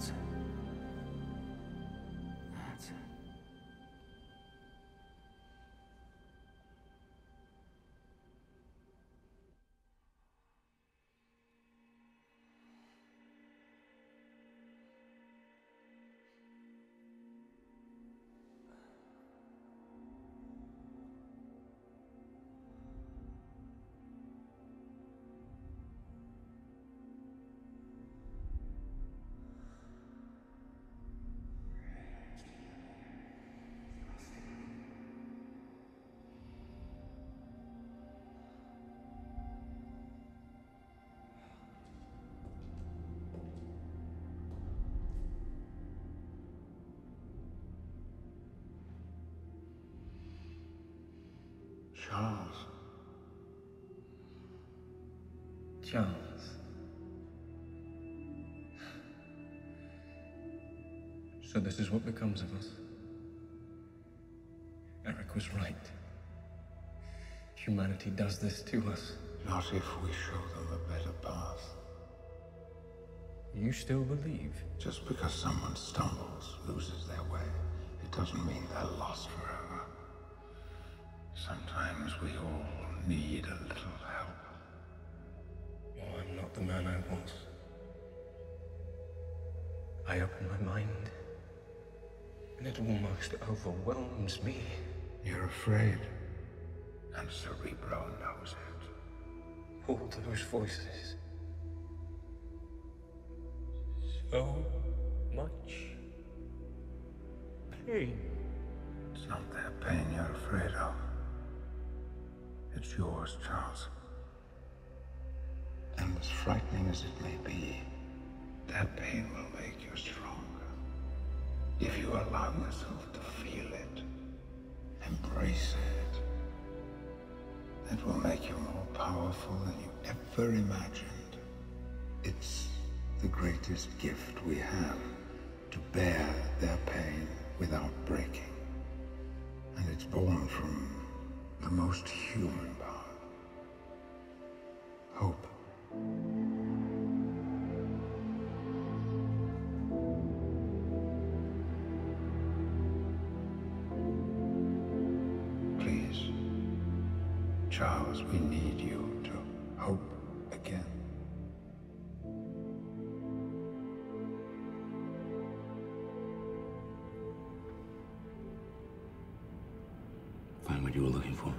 That's Charles. Charles. So this is what becomes of us. Erik was right. Humanity does this to us. Not if we show them a better path. You still believe? Just because someone stumbles, loses their way, it doesn't mean they're lost forever. Sometimes we all need a little help. Oh, I'm not the man I was. I open my mind, and it almost overwhelms me. You're afraid. And Cerebro knows it. All those voices. So much pain. It's not that pain you're afraid of. It's yours, Charles. And as frightening as it may be, that pain will make you stronger. If you allow yourself to feel it, embrace it, it will make you more powerful than you ever imagined. It's the greatest gift we have to bear their pain without breaking. And it's born from the most human part hope. Please, Charles, we need you to hope again. Find what you were looking for.